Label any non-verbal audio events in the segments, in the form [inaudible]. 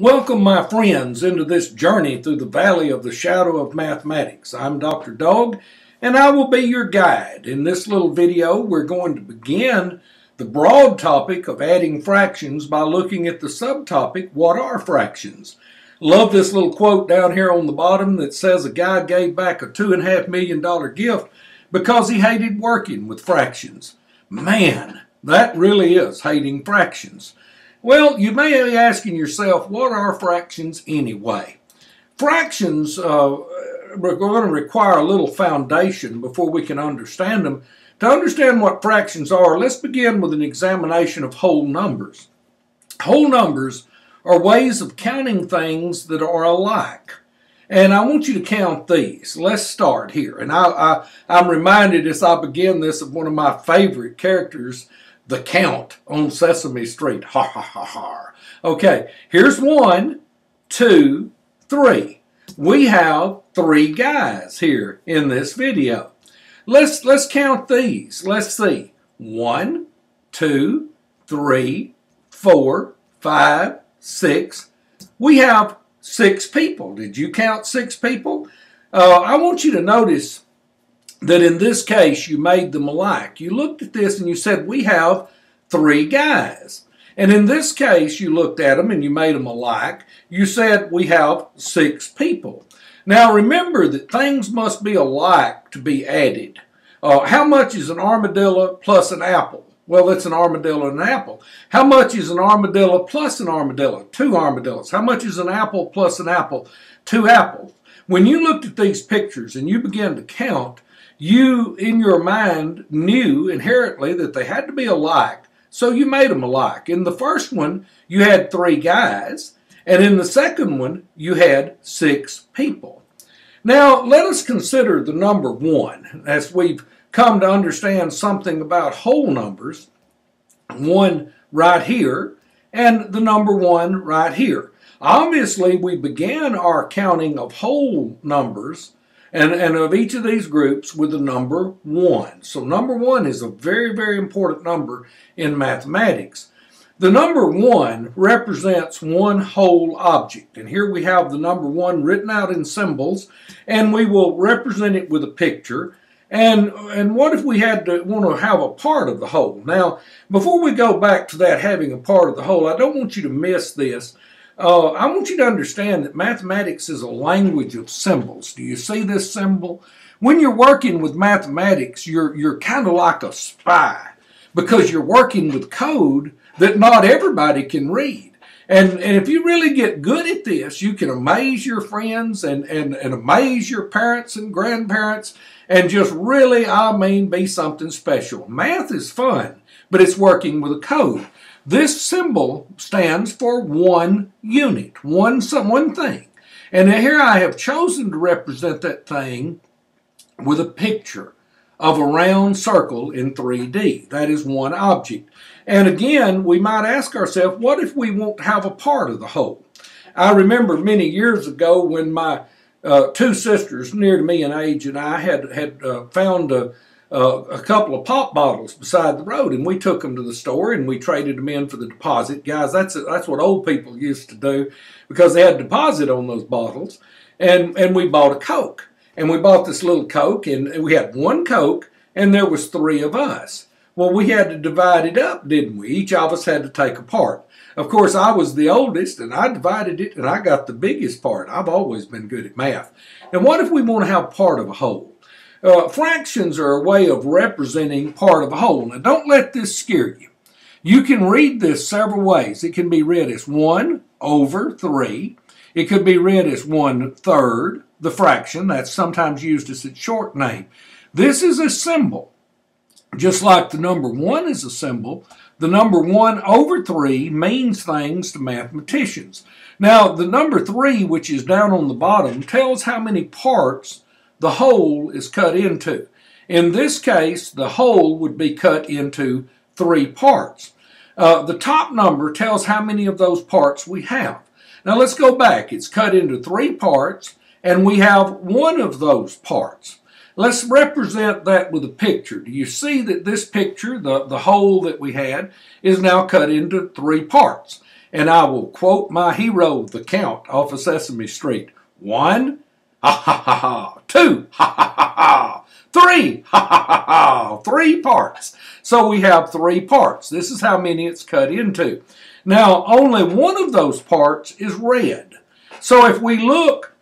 Welcome, my friends, into this journey through the valley of the shadow of mathematics. I'm Dr. Dog, and I will be your guide. In this little video, we're going to begin the broad topic of adding fractions by looking at the subtopic, what are fractions? Love this little quote down here on the bottom that says a guy gave back a two and a half million dollar gift because he hated working with fractions. Man, that really is hating fractions. Well, you may be asking yourself, what are fractions anyway? Fractions uh, are going to require a little foundation before we can understand them. To understand what fractions are, let's begin with an examination of whole numbers. Whole numbers are ways of counting things that are alike. And I want you to count these. Let's start here. And I, I, am reminded as I begin this of one of my favorite characters, the Count on Sesame Street. Ha ha ha ha. Okay, here's one, two, three. We have three guys here in this video. Let's let's count these. Let's see. One, two, three, four, five, six. We have six people. Did you count six people? Uh, I want you to notice that in this case you made them alike. You looked at this and you said, we have three guys. And in this case, you looked at them and you made them alike. You said, we have six people. Now remember that things must be alike to be added. Uh, how much is an armadillo plus an apple? Well, it's an armadillo and an apple. How much is an armadillo plus an armadillo? Two armadillos. How much is an apple plus an apple? Two apples. When you looked at these pictures and you began to count, you, in your mind, knew inherently that they had to be alike, so you made them alike. In the first one, you had three guys, and in the second one, you had six people. Now, let us consider the number one as we've come to understand something about whole numbers, one right here and the number one right here. Obviously, we began our counting of whole numbers and, and of each of these groups with the number one. So number one is a very, very important number in mathematics. The number one represents one whole object. And here we have the number one written out in symbols, and we will represent it with a picture. And, and what if we had to want to have a part of the whole? Now, before we go back to that having a part of the whole, I don't want you to miss this. Uh, I want you to understand that mathematics is a language of symbols. Do you see this symbol? When you're working with mathematics, you're, you're kind of like a spy because you're working with code that not everybody can read. And, and if you really get good at this, you can amaze your friends and, and, and amaze your parents and grandparents and just really, I mean, be something special. Math is fun, but it's working with a code. This symbol stands for one unit, one, one thing. And here I have chosen to represent that thing with a picture of a round circle in 3D. That is one object. And again, we might ask ourselves, what if we won't have a part of the whole? I remember many years ago when my uh, two sisters near to me in age and I had, had uh, found a, uh, a couple of pop bottles beside the road, and we took them to the store and we traded them in for the deposit. Guys, that's that's what old people used to do because they had deposit on those bottles, and and we bought a Coke and we bought this little Coke, and we had one Coke, and there was three of us. Well, we had to divide it up, didn't we? Each of us had to take a part. Of course, I was the oldest, and I divided it, and I got the biggest part. I've always been good at math. And what if we want to have part of a whole? Uh, fractions are a way of representing part of a whole. Now, don't let this scare you. You can read this several ways. It can be read as 1 over 3. It could be read as 1 third, the fraction. That's sometimes used as its short name. This is a symbol. Just like the number 1 is a symbol, the number 1 over 3 means things to mathematicians. Now, the number 3, which is down on the bottom, tells how many parts the whole is cut into. In this case, the whole would be cut into three parts. Uh, the top number tells how many of those parts we have. Now let's go back. It's cut into three parts and we have one of those parts. Let's represent that with a picture. Do you see that this picture, the, the whole that we had, is now cut into three parts? and I will quote my hero, the Count, off of Sesame Street. One, ha ha ha ha. Two, ha ha ha ha. Three, ha ha ha ha. Three parts. So we have three parts. This is how many it's cut into. Now, only one of those parts is red. So if we look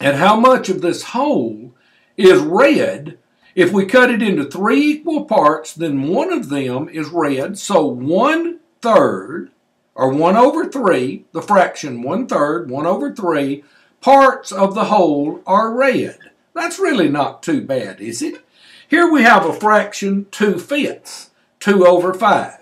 at how much of this whole is red, if we cut it into three equal parts, then one of them is red. So one third, or one over three, the fraction one third, one over three, parts of the whole are red. That's really not too bad, is it? Here we have a fraction 2 fifths, 2 over 5.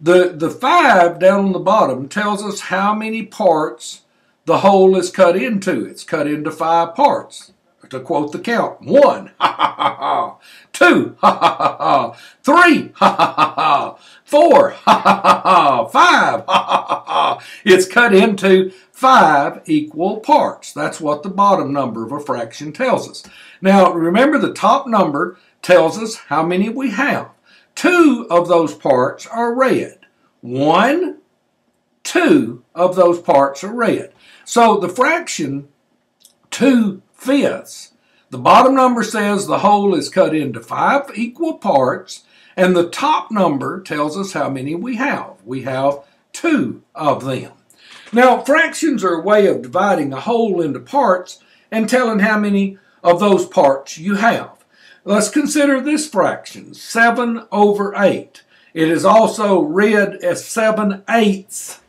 The, the 5 down on the bottom tells us how many parts the whole is cut into. It's cut into 5 parts. To quote the count, 1, ha ha ha ha, 2, ha ha ha ha, 3, ha ha ha ha, 4, ha ha ha ha, 5, ha ha ha ha. It's cut into 5 equal parts. That's what the bottom number of a fraction tells us. Now, remember the top number tells us how many we have. Two of those parts are red. One, two of those parts are red. So the fraction 2 fifths, the bottom number says the whole is cut into five equal parts, and the top number tells us how many we have. We have two of them. Now, fractions are a way of dividing a whole into parts and telling how many of those parts you have. Let's consider this fraction, 7 over 8. It is also read as 7 eighths,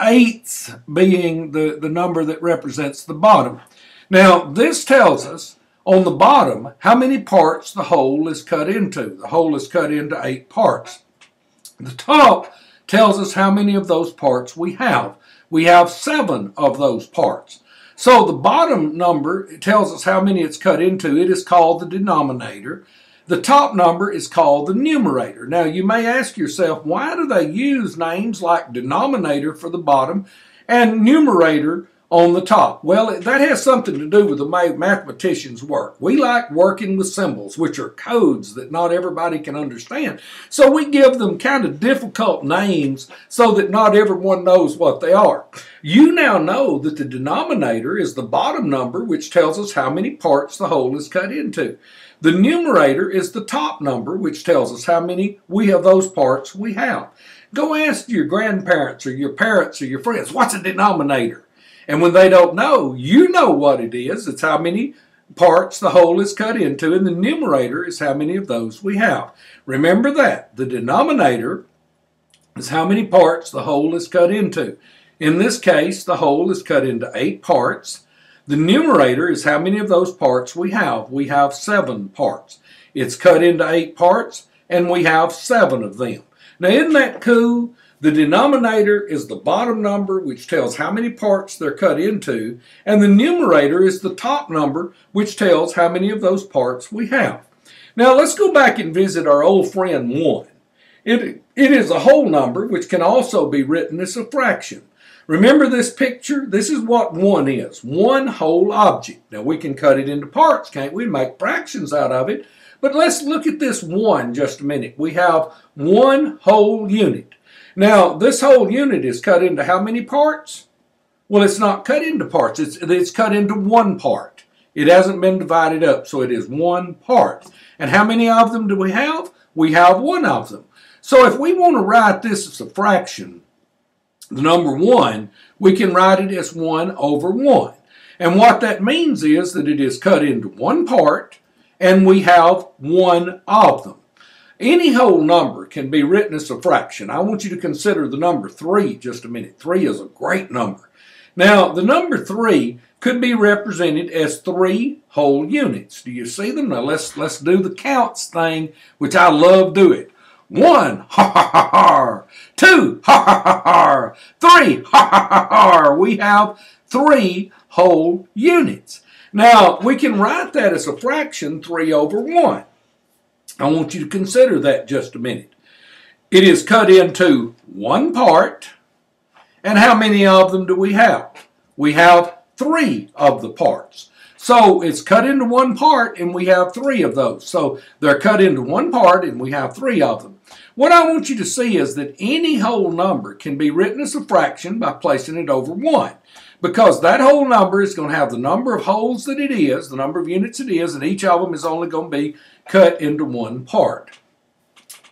eighths being the, the number that represents the bottom. Now, this tells us on the bottom how many parts the whole is cut into. The whole is cut into eight parts. The top tells us how many of those parts we have. We have seven of those parts. So the bottom number tells us how many it's cut into. It is called the denominator. The top number is called the numerator. Now you may ask yourself, why do they use names like denominator for the bottom and numerator on the top? Well, that has something to do with the mathematicians work. We like working with symbols, which are codes that not everybody can understand. So we give them kind of difficult names so that not everyone knows what they are. You now know that the denominator is the bottom number, which tells us how many parts the whole is cut into. The numerator is the top number, which tells us how many we have those parts we have. Go ask your grandparents or your parents or your friends, what's a denominator? And when they don't know, you know what it is. It's how many parts the whole is cut into, and the numerator is how many of those we have. Remember that. The denominator is how many parts the whole is cut into. In this case, the whole is cut into eight parts. The numerator is how many of those parts we have. We have seven parts. It's cut into eight parts, and we have seven of them. Now, isn't that cool? The denominator is the bottom number, which tells how many parts they're cut into, and the numerator is the top number, which tells how many of those parts we have. Now let's go back and visit our old friend 1. It, it is a whole number, which can also be written as a fraction. Remember this picture? This is what 1 is, one whole object. Now we can cut it into parts, can't we? Make fractions out of it. But let's look at this 1 just a minute. We have one whole unit. Now, this whole unit is cut into how many parts? Well, it's not cut into parts. It's, it's cut into one part. It hasn't been divided up, so it is one part. And how many of them do we have? We have one of them. So if we want to write this as a fraction, the number 1, we can write it as 1 over 1. And what that means is that it is cut into one part, and we have one of them. Any whole number can be written as a fraction. I want you to consider the number 3 just a minute. 3 is a great number. Now, the number 3 could be represented as three whole units. Do you see them? Now, let's, let's do the counts thing, which I love doing. One, [laughs] ha ha ha ha. Two, ha ha ha ha. Three, [laughs] ha ha ha ha. We have three whole units. Now, we can write that as a fraction, 3 over 1. I want you to consider that just a minute. It is cut into one part, and how many of them do we have? We have three of the parts. So it's cut into one part, and we have three of those. So they're cut into one part, and we have three of them. What I want you to see is that any whole number can be written as a fraction by placing it over 1 because that whole number is going to have the number of wholes that it is, the number of units it is, and each of them is only going to be cut into one part.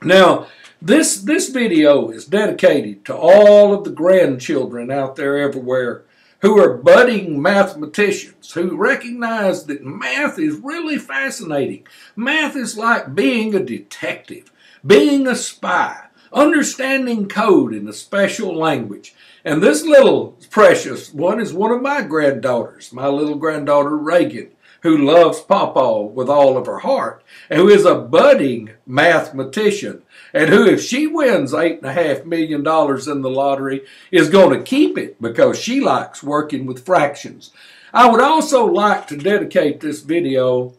Now, this, this video is dedicated to all of the grandchildren out there everywhere who are budding mathematicians, who recognize that math is really fascinating. Math is like being a detective, being a spy, understanding code in a special language. And this little precious one is one of my granddaughters, my little granddaughter Reagan, who loves Papa with all of her heart, and who is a budding mathematician, and who, if she wins $8.5 million in the lottery, is going to keep it because she likes working with fractions. I would also like to dedicate this video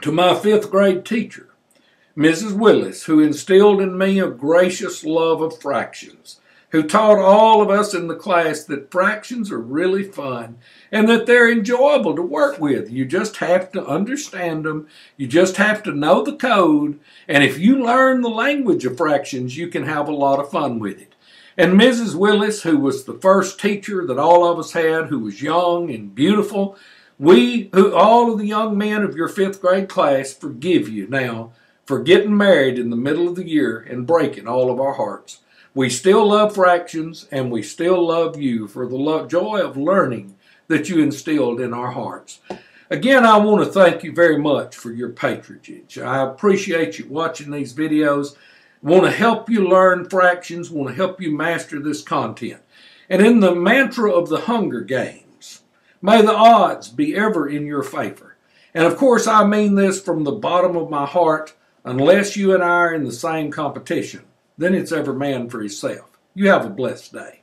to my fifth grade teacher, Mrs. Willis, who instilled in me a gracious love of fractions who taught all of us in the class that fractions are really fun and that they're enjoyable to work with. You just have to understand them. You just have to know the code. And if you learn the language of fractions, you can have a lot of fun with it. And Mrs. Willis, who was the first teacher that all of us had, who was young and beautiful, we, who all of the young men of your fifth grade class, forgive you now for getting married in the middle of the year and breaking all of our hearts. We still love fractions and we still love you for the love, joy of learning that you instilled in our hearts. Again, I want to thank you very much for your patronage. I appreciate you watching these videos. Want to help you learn fractions, want to help you master this content. And in the mantra of the Hunger Games, may the odds be ever in your favor. And of course, I mean this from the bottom of my heart, unless you and I are in the same competition then it's every man for himself. You have a blessed day.